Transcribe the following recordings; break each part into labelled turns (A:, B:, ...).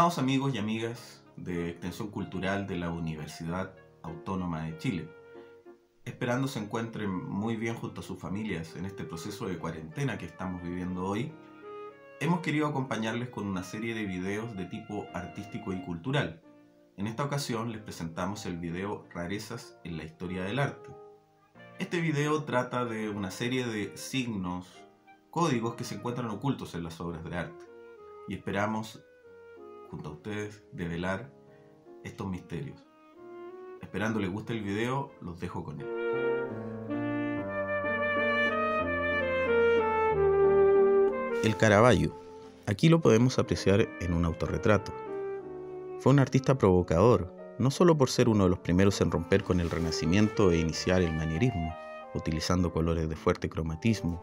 A: Estimados amigos y amigas de Extensión Cultural de la Universidad Autónoma de Chile, esperando se encuentren muy bien junto a sus familias en este proceso de cuarentena que estamos viviendo hoy, hemos querido acompañarles con una serie de videos de tipo artístico y cultural. En esta ocasión les presentamos el video Rarezas en la historia del arte. Este video trata de una serie de signos, códigos que se encuentran ocultos en las obras de arte y esperamos junto a ustedes develar estos misterios. Esperando les guste el video, los dejo con él. El Caravaggio. Aquí lo podemos apreciar en un autorretrato. Fue un artista provocador, no solo por ser uno de los primeros en romper con el renacimiento e iniciar el manierismo, utilizando colores de fuerte cromatismo,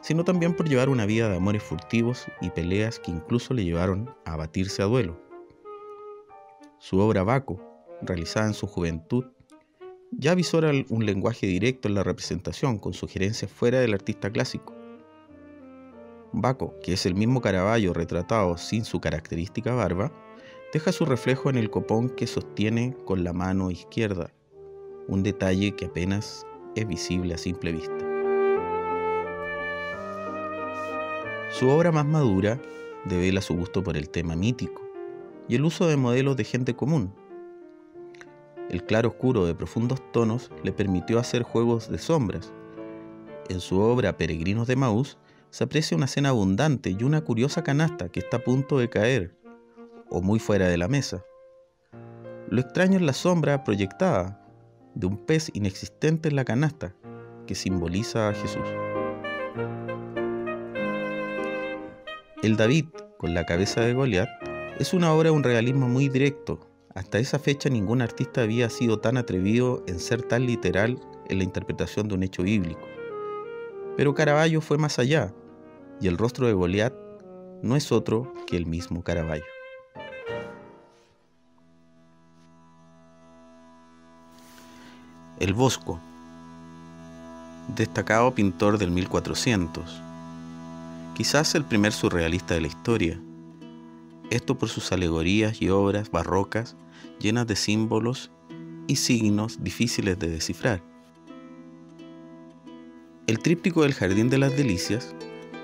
A: sino también por llevar una vida de amores furtivos y peleas que incluso le llevaron a abatirse a duelo. Su obra Baco, realizada en su juventud, ya visora un lenguaje directo en la representación con sugerencias fuera del artista clásico. Baco, que es el mismo Caravaggio retratado sin su característica barba, deja su reflejo en el copón que sostiene con la mano izquierda, un detalle que apenas es visible a simple vista. Su obra más madura devela su gusto por el tema mítico y el uso de modelos de gente común, el claro oscuro de profundos tonos le permitió hacer juegos de sombras. En su obra Peregrinos de Maús se aprecia una escena abundante y una curiosa canasta que está a punto de caer, o muy fuera de la mesa. Lo extraño es la sombra proyectada de un pez inexistente en la canasta, que simboliza a Jesús. El David, con la cabeza de Goliat, es una obra de un realismo muy directo, hasta esa fecha ningún artista había sido tan atrevido en ser tan literal en la interpretación de un hecho bíblico. Pero Caravaggio fue más allá, y el rostro de Goliat no es otro que el mismo Caravaggio. El Bosco, destacado pintor del 1400, quizás el primer surrealista de la historia esto por sus alegorías y obras barrocas llenas de símbolos y signos difíciles de descifrar. El tríptico del Jardín de las Delicias,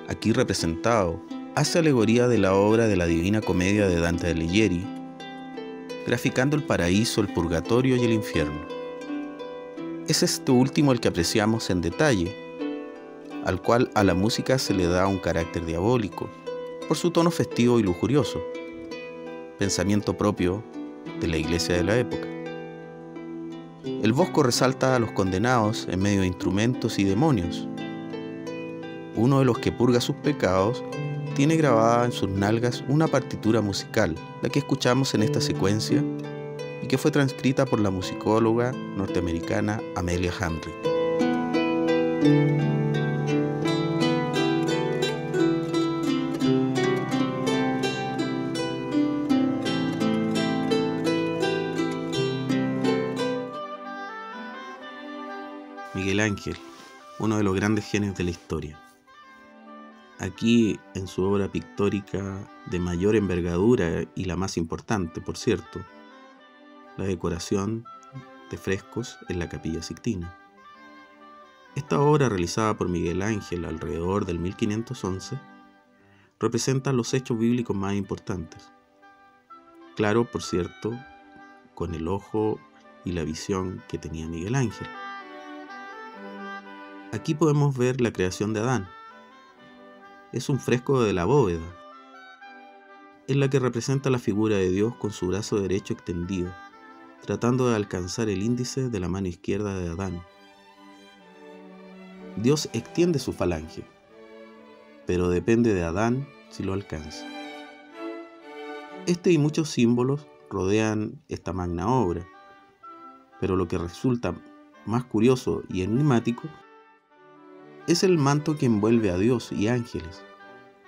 A: aquí representado, hace alegoría de la obra de la Divina Comedia de Dante Alighieri, graficando el paraíso, el purgatorio y el infierno. Es este último el que apreciamos en detalle, al cual a la música se le da un carácter diabólico, por su tono festivo y lujurioso, pensamiento propio de la iglesia de la época. El Bosco resalta a los condenados en medio de instrumentos y demonios. Uno de los que purga sus pecados tiene grabada en sus nalgas una partitura musical, la que escuchamos en esta secuencia y que fue transcrita por la musicóloga norteamericana Amelia Henry. Miguel Ángel, uno de los grandes genios de la historia. Aquí, en su obra pictórica de mayor envergadura y la más importante, por cierto, la decoración de frescos en la capilla Sixtina. Esta obra, realizada por Miguel Ángel alrededor del 1511, representa los hechos bíblicos más importantes. Claro, por cierto, con el ojo y la visión que tenía Miguel Ángel. Aquí podemos ver la creación de Adán. Es un fresco de la bóveda, en la que representa la figura de Dios con su brazo derecho extendido, tratando de alcanzar el índice de la mano izquierda de Adán. Dios extiende su falange, pero depende de Adán si lo alcanza. Este y muchos símbolos rodean esta magna obra, pero lo que resulta más curioso y enigmático es el manto que envuelve a Dios y ángeles,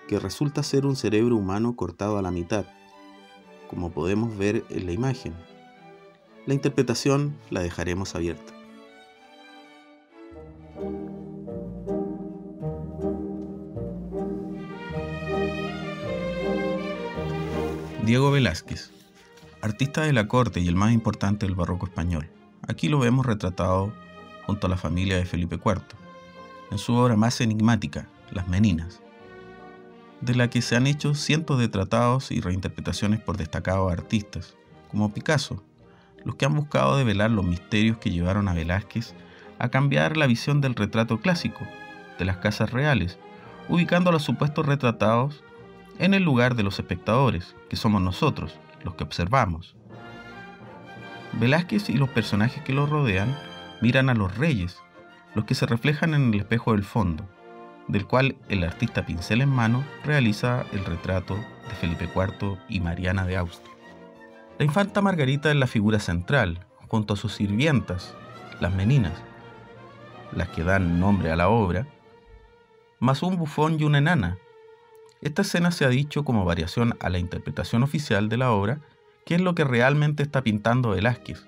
A: que resulta ser un cerebro humano cortado a la mitad, como podemos ver en la imagen. La interpretación la dejaremos abierta. Diego Velázquez, artista de la corte y el más importante del barroco español. Aquí lo vemos retratado junto a la familia de Felipe IV, en su obra más enigmática, Las Meninas, de la que se han hecho cientos de tratados y reinterpretaciones por destacados artistas, como Picasso, los que han buscado develar los misterios que llevaron a Velázquez a cambiar la visión del retrato clásico de las casas reales, ubicando a los supuestos retratados en el lugar de los espectadores, que somos nosotros, los que observamos. Velázquez y los personajes que lo rodean miran a los reyes, los que se reflejan en el espejo del fondo, del cual el artista pincel en mano realiza el retrato de Felipe IV y Mariana de Austria. La infanta Margarita es la figura central, junto a sus sirvientas, las meninas, las que dan nombre a la obra, más un bufón y una enana. Esta escena se ha dicho como variación a la interpretación oficial de la obra, que es lo que realmente está pintando Velázquez,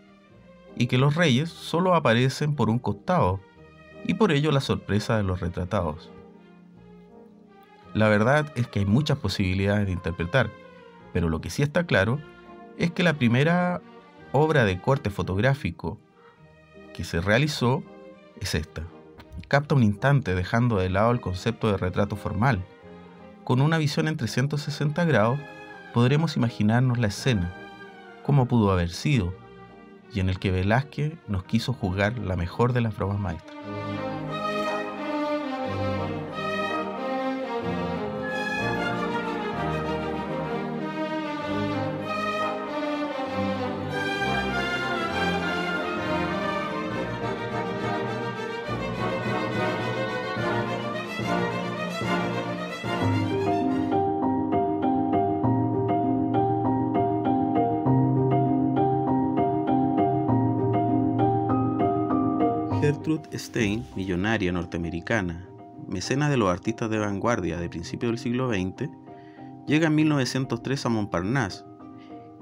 A: y que los reyes solo aparecen por un costado, y por ello la sorpresa de los retratados. La verdad es que hay muchas posibilidades de interpretar, pero lo que sí está claro es que la primera obra de corte fotográfico que se realizó es esta. Capta un instante dejando de lado el concepto de retrato formal. Con una visión en 360 grados podremos imaginarnos la escena, cómo pudo haber sido, y en el que Velázquez nos quiso jugar la mejor de las bromas maestras. Stein, millonaria norteamericana, mecena de los artistas de vanguardia de principios del siglo XX, llega en 1903 a Montparnasse,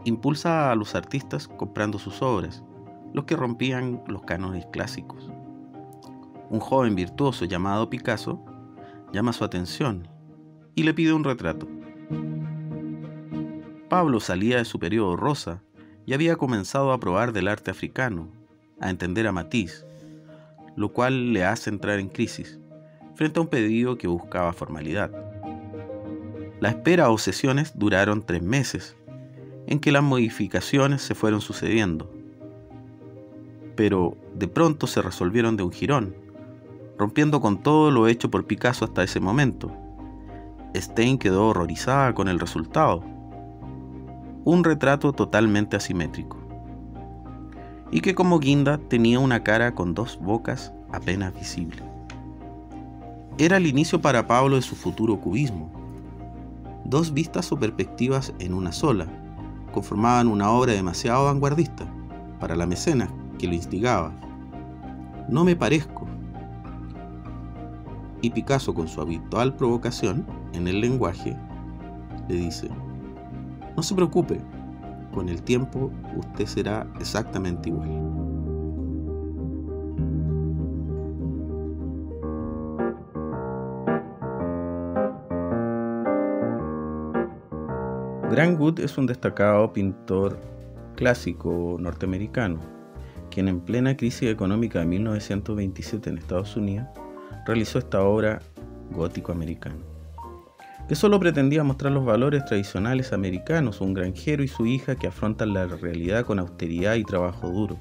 A: impulsa a los artistas comprando sus obras, los que rompían los cánones clásicos. Un joven virtuoso llamado Picasso llama su atención y le pide un retrato. Pablo salía de su periodo rosa y había comenzado a probar del arte africano, a entender a Matisse, lo cual le hace entrar en crisis, frente a un pedido que buscaba formalidad. La espera o sesiones duraron tres meses, en que las modificaciones se fueron sucediendo, pero de pronto se resolvieron de un jirón, rompiendo con todo lo hecho por Picasso hasta ese momento. Stein quedó horrorizada con el resultado, un retrato totalmente asimétrico y que como guinda tenía una cara con dos bocas apenas visibles. Era el inicio para Pablo de su futuro cubismo. Dos vistas o perspectivas en una sola conformaban una obra demasiado vanguardista para la mecena que lo instigaba. No me parezco. Y Picasso, con su habitual provocación en el lenguaje, le dice, no se preocupe, con el tiempo usted será exactamente igual. Grant Wood es un destacado pintor clásico norteamericano, quien en plena crisis económica de 1927 en Estados Unidos realizó esta obra gótico-americana que solo pretendía mostrar los valores tradicionales americanos, un granjero y su hija que afrontan la realidad con austeridad y trabajo duro.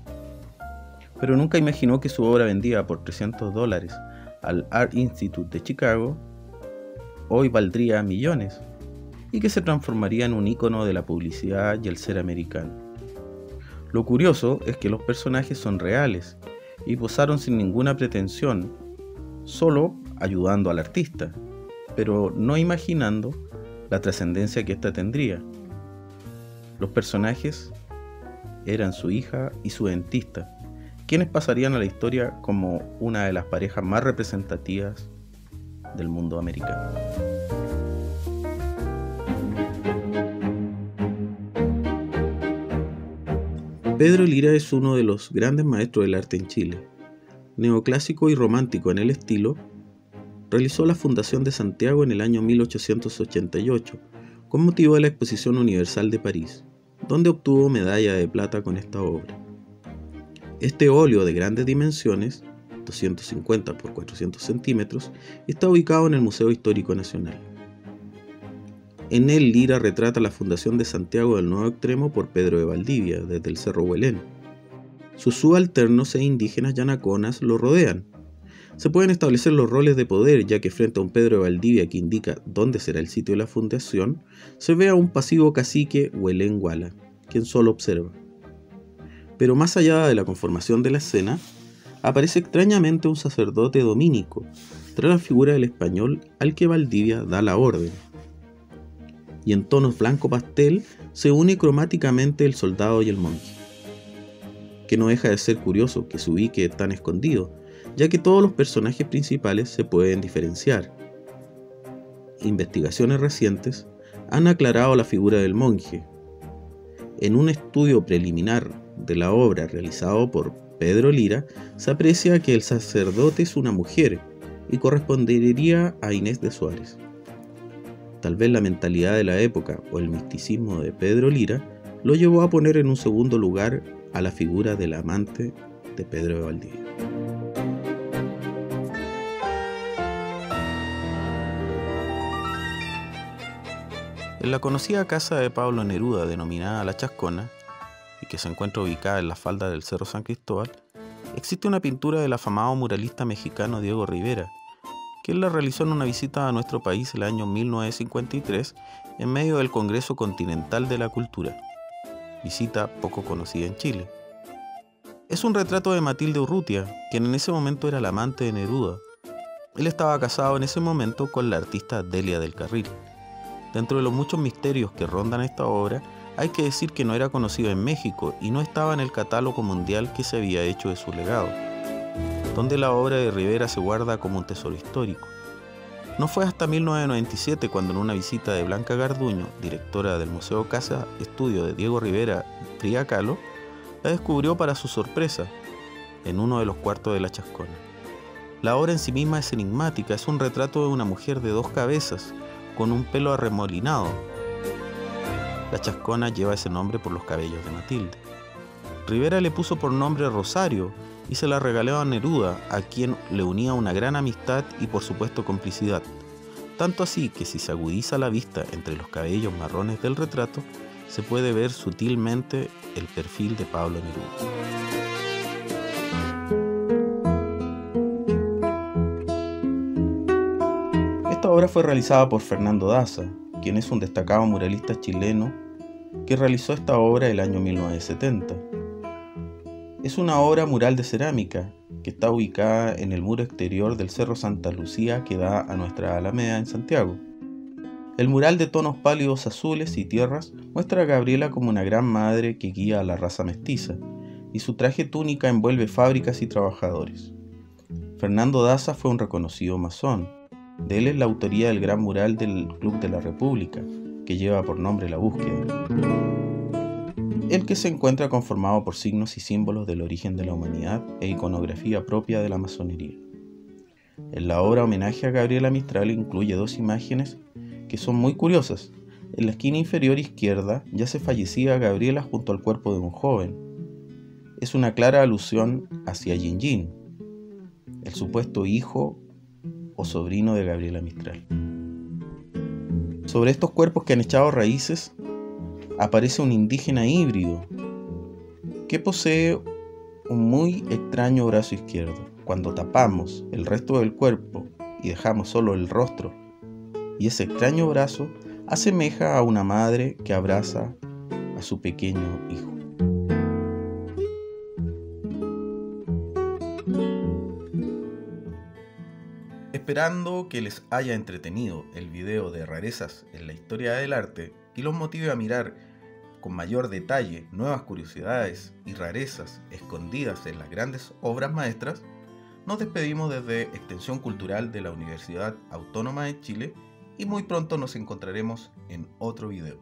A: Pero nunca imaginó que su obra vendida por 300 dólares al Art Institute de Chicago hoy valdría millones y que se transformaría en un icono de la publicidad y el ser americano. Lo curioso es que los personajes son reales y posaron sin ninguna pretensión, solo ayudando al artista, pero no imaginando la trascendencia que ésta tendría. Los personajes eran su hija y su dentista, quienes pasarían a la historia como una de las parejas más representativas del mundo americano. Pedro Lira es uno de los grandes maestros del arte en Chile. Neoclásico y romántico en el estilo, realizó la fundación de Santiago en el año 1888, con motivo de la Exposición Universal de París, donde obtuvo medalla de plata con esta obra. Este óleo de grandes dimensiones, 250 x 400 centímetros, está ubicado en el Museo Histórico Nacional. En él Lira retrata la fundación de Santiago del Nuevo Extremo por Pedro de Valdivia, desde el Cerro Huelén. Sus subalternos e indígenas yanaconas lo rodean. Se pueden establecer los roles de poder, ya que frente a un Pedro de Valdivia que indica dónde será el sitio de la fundación, se ve a un pasivo cacique Huelén Guala, quien solo observa. Pero más allá de la conformación de la escena, aparece extrañamente un sacerdote dominico, tras la figura del español al que Valdivia da la orden. Y en tonos blanco pastel se une cromáticamente el soldado y el monje. Que no deja de ser curioso que se ubique tan escondido, ya que todos los personajes principales se pueden diferenciar. Investigaciones recientes han aclarado la figura del monje. En un estudio preliminar de la obra realizado por Pedro Lira, se aprecia que el sacerdote es una mujer y correspondería a Inés de Suárez. Tal vez la mentalidad de la época o el misticismo de Pedro Lira lo llevó a poner en un segundo lugar a la figura del amante de Pedro de Valdivia. En la conocida casa de Pablo Neruda denominada La Chascona, y que se encuentra ubicada en la falda del Cerro San Cristóbal, existe una pintura del afamado muralista mexicano Diego Rivera, él la realizó en una visita a nuestro país el año 1953 en medio del Congreso Continental de la Cultura, visita poco conocida en Chile. Es un retrato de Matilde Urrutia, quien en ese momento era la amante de Neruda. Él estaba casado en ese momento con la artista Delia del Carril. Dentro de los muchos misterios que rondan esta obra hay que decir que no era conocido en México y no estaba en el catálogo mundial que se había hecho de su legado, donde la obra de Rivera se guarda como un tesoro histórico. No fue hasta 1997 cuando en una visita de Blanca Garduño, directora del Museo Casa Estudio de Diego Rivera Triacalo, la descubrió para su sorpresa en uno de los cuartos de la chascona. La obra en sí misma es enigmática, es un retrato de una mujer de dos cabezas, con un pelo arremolinado, la chascona lleva ese nombre por los cabellos de Matilde. Rivera le puso por nombre Rosario y se la regaló a Neruda, a quien le unía una gran amistad y por supuesto complicidad. Tanto así que si se agudiza la vista entre los cabellos marrones del retrato, se puede ver sutilmente el perfil de Pablo Neruda. Obra fue realizada por Fernando Daza, quien es un destacado muralista chileno que realizó esta obra el año 1970. Es una obra mural de cerámica que está ubicada en el muro exterior del Cerro Santa Lucía que da a nuestra Alameda en Santiago. El mural de tonos pálidos azules y tierras muestra a Gabriela como una gran madre que guía a la raza mestiza, y su traje túnica envuelve fábricas y trabajadores. Fernando Daza fue un reconocido masón, de es la autoría del gran mural del Club de la República, que lleva por nombre La Búsqueda. El que se encuentra conformado por signos y símbolos del origen de la humanidad e iconografía propia de la masonería. En la obra Homenaje a Gabriela Mistral incluye dos imágenes que son muy curiosas. En la esquina inferior izquierda ya se fallecía Gabriela junto al cuerpo de un joven. Es una clara alusión hacia Yin Yin, el supuesto hijo o sobrino de Gabriela Mistral. Sobre estos cuerpos que han echado raíces aparece un indígena híbrido que posee un muy extraño brazo izquierdo. Cuando tapamos el resto del cuerpo y dejamos solo el rostro, y ese extraño brazo asemeja a una madre que abraza a su pequeño hijo. Esperando que les haya entretenido el video de rarezas en la historia del arte y los motive a mirar con mayor detalle nuevas curiosidades y rarezas escondidas en las grandes obras maestras, nos despedimos desde Extensión Cultural de la Universidad Autónoma de Chile y muy pronto nos encontraremos en otro video.